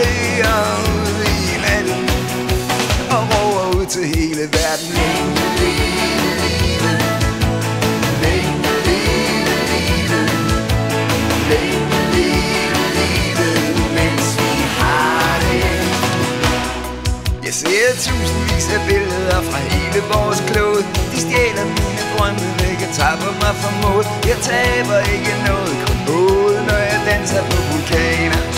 eksploderer i natten Og råber ud til hele verden. Længe leve livet Længe leve livet Længe leve livet Mens vi har det jeg ser tusindvis af billeder fra hele vores klode. De stjæler mine drømme væk og tapper mig for mod. Jeg taber ikke noget, kun mod, når jeg danser på vulkaner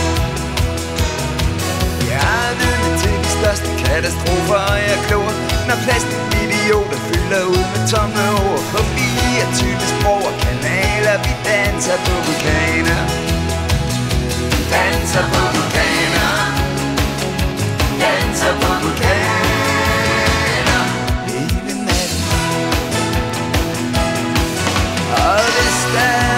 til de største katastrofer, og jeg kloger Når plastikidioter fylder ud med tomme ord. Forbi og type sprog og kanaler. Vi danser på vulkaner. Danser på vulkaner. Danser på vulkaner. Hele natten. Og hvis der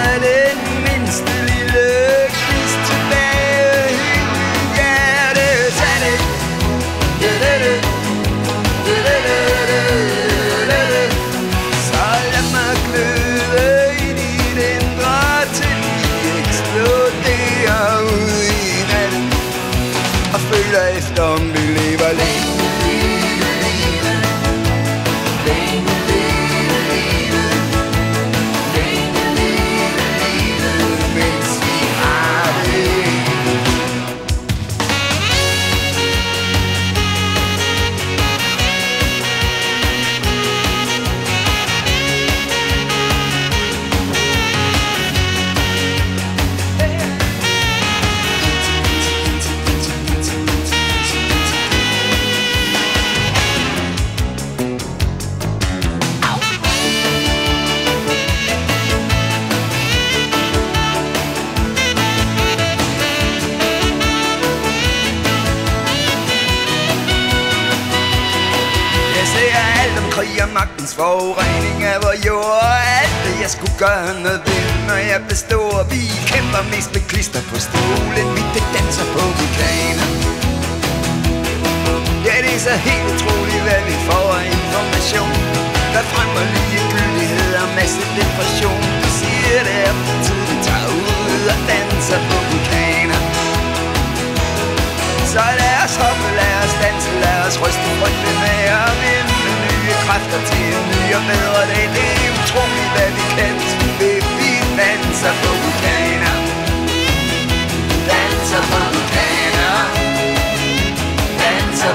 på Vi det danser på vulkaner Ja, det er så helt utroligt, hvad vi får af information Der fremmer ligegyldighed og masse depression Du siger det er for tidligt, tager ud og danser på vulkaner så lad os hoppe, lad os danse, lad os ryste frygte med og vinde nye kræfter til en ny og bedre dag. Det er utroligt, hvad vi kan, vi vil. Vi danser på vulkaner. Danser på vulkaner. Danser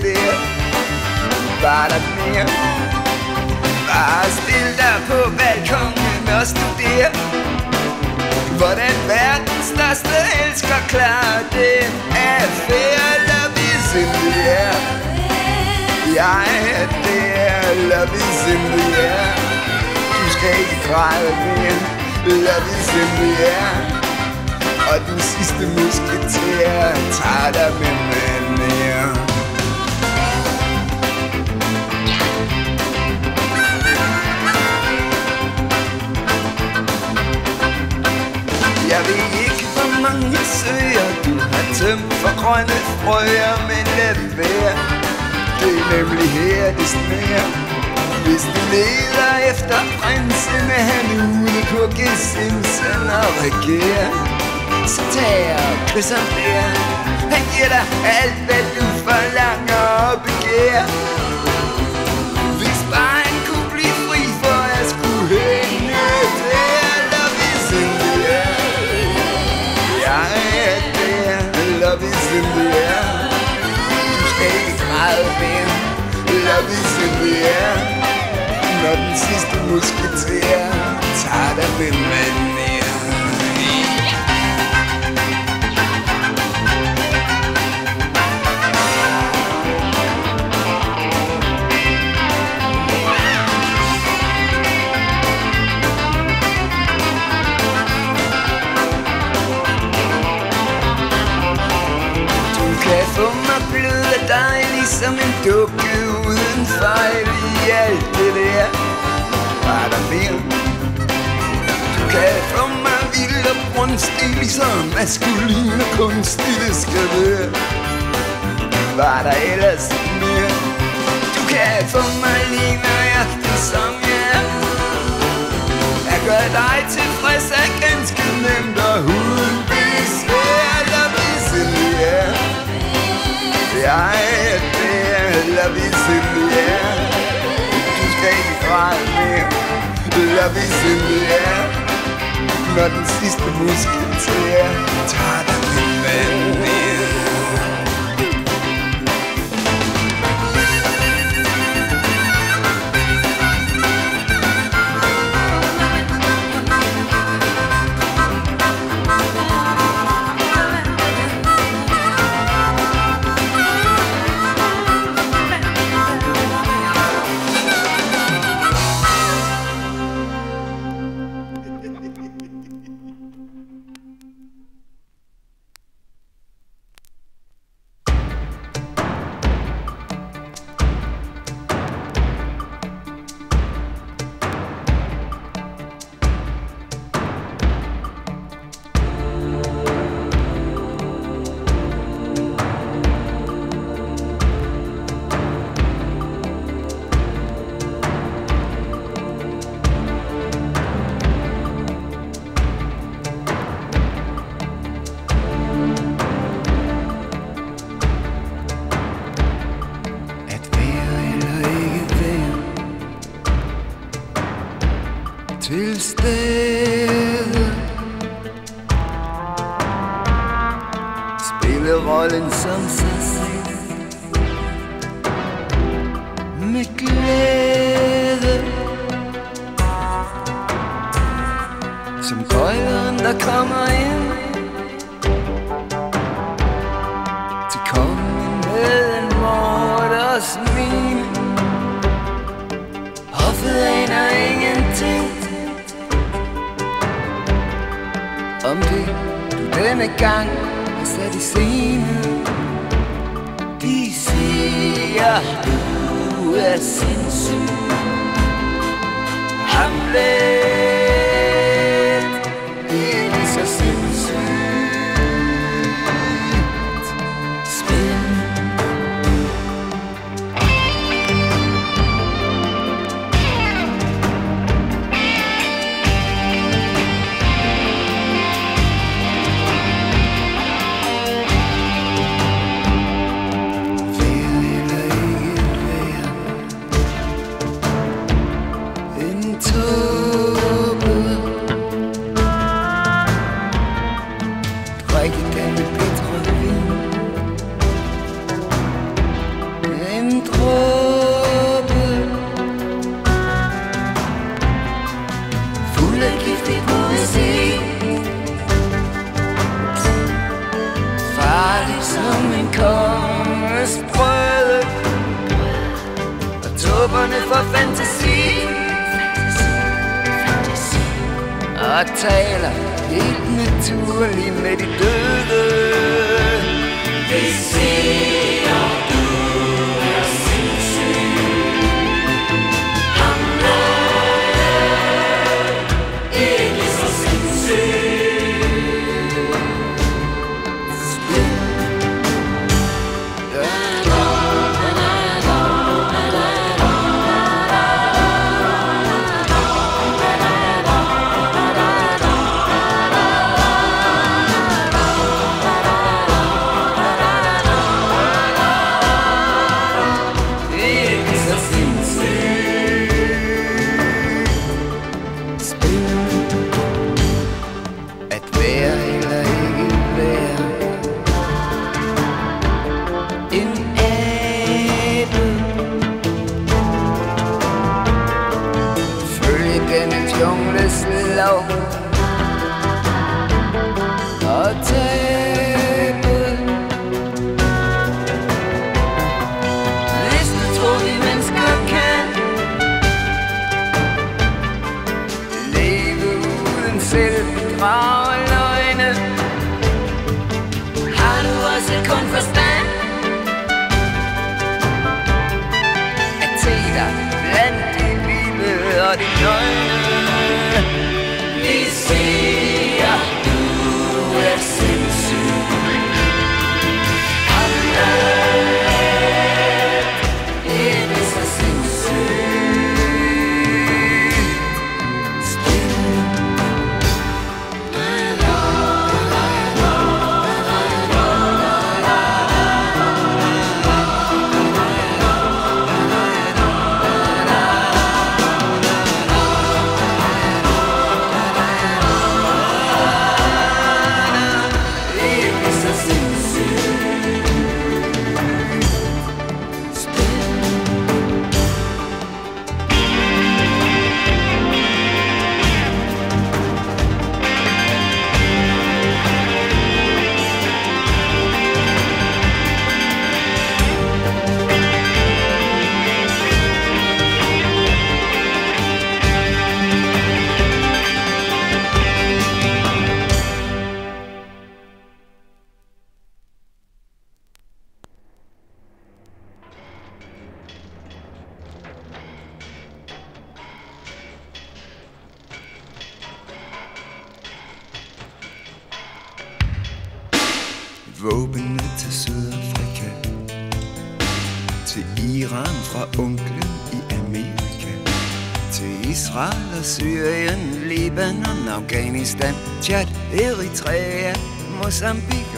det. Der Var der mere. Bare stil dig på balkongen og studere. Hvordan verdens største elsker klarer den affære Love is in the air Jeg er der, love is in the air Du skal ikke græde mere Love is in the air Og den sidste musketer tager dig med mere har tømt for grønne frøer, men lad være. Det er nemlig her, det smager. Hvis du leder efter prinsen, er han ude på gesimsen og regerer. Så tag og kys ham der. Han giver dig alt, hvad du forlanger og begærer. Love det er. Når den sidste musketer tager dig med manér Du kan få mig blød af dig Ligesom en dukke uden fejl I alt det der Var der mere. Du kan få mig vild og brunstig Ligesom maskulin og kunstig Det skal være Var der ellers mere? Du kan få mig lige nøjagtigt som jeg er. Jeg gør dig tilfreds er ganske nemt og uden besvær Jeg er love is in the air Du skal ikke græde mere. The Når den sidste musketer tager dig med manér Denne gang er sat i scene De siger, du er sindssyg. Ham blev og taler helt naturligt med de døde. Vi ser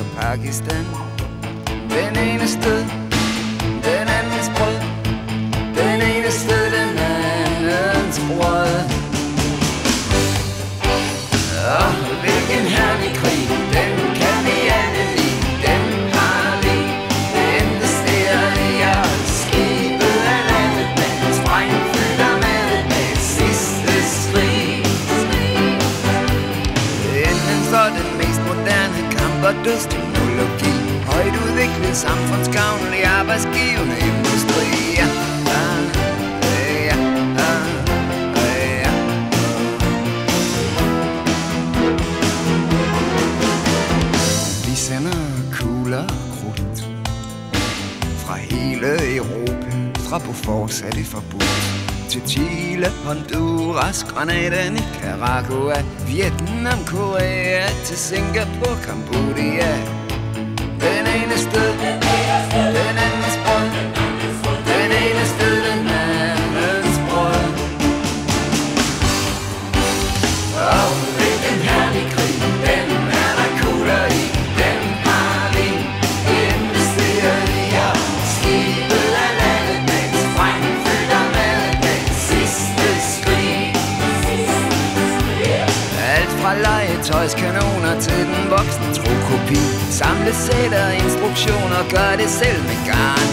America, Pakistan. Den eneste, er den andens brød Den eneste, den andens brød. Og hvilken herlig krig, den Rygtes teknologi Højt udviklet samfundsgavnlig arbejdsgivende industri ja. Ah, ja, ah, ja. Vi sender kugler krudt Fra hele Europa Fra Bofors er det forbudt til Chile, Honduras, Grenada, Nicaragua, Vietnam, Korea, til Singapore, Cambodia. Den ene sted, den andens instruktioner, gør det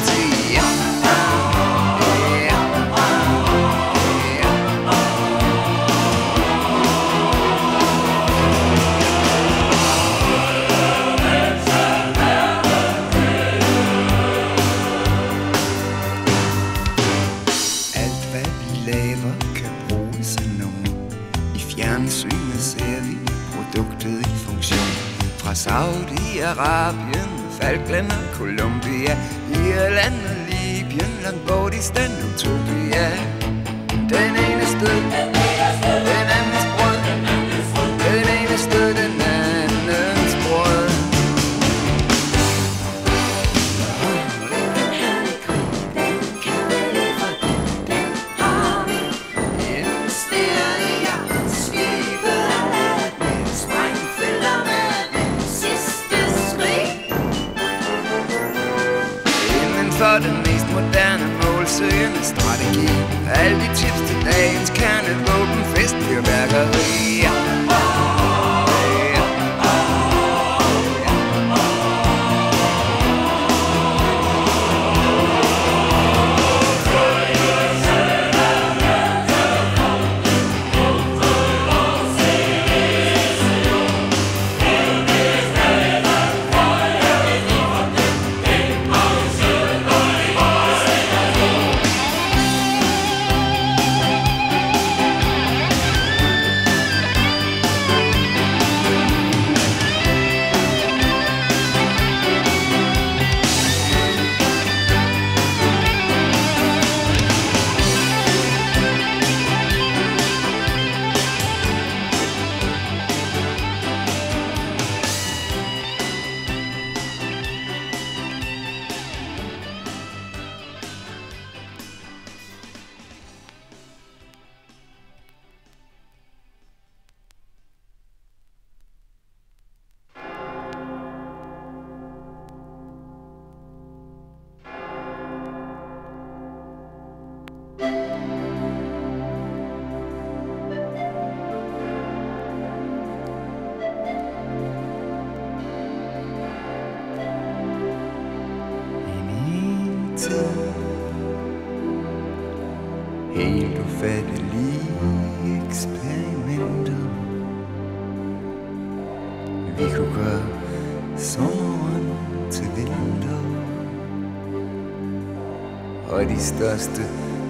største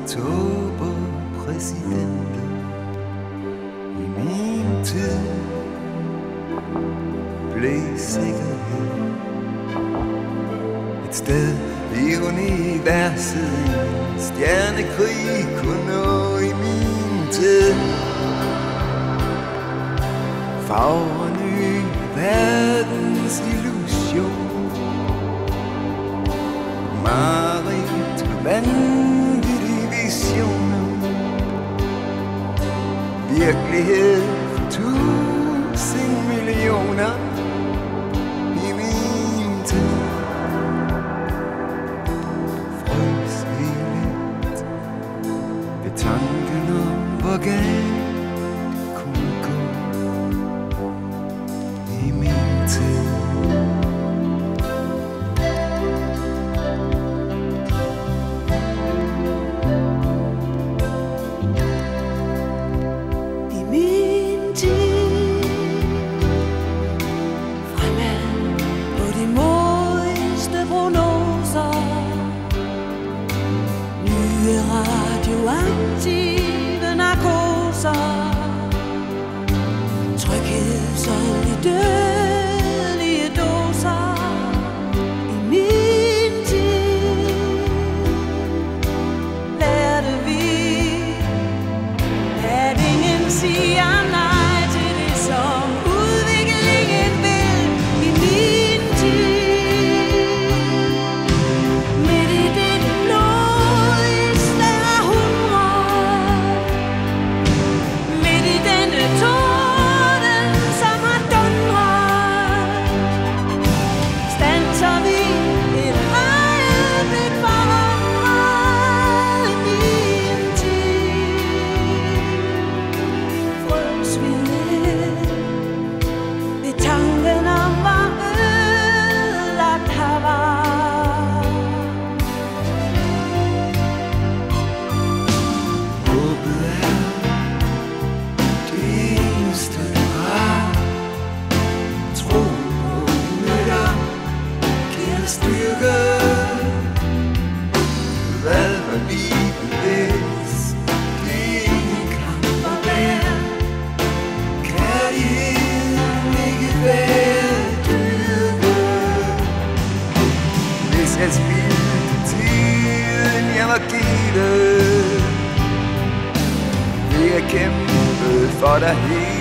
tåber præsidenter I min tid blev sikkerhed. Et sted i universet En stjernekrig kunne nå i min tid. Farver ny verdens illusion. Marit vanvittige visioner Virkelighed for tusind millioner. så Tryghed, så lidt død styrke. Hvad var livet hvis Det ikke kan at bære Kan ilden ikke være dyrke Hvis jeg spildte tiden jeg var givet Vil jeg kæmpe for dig hele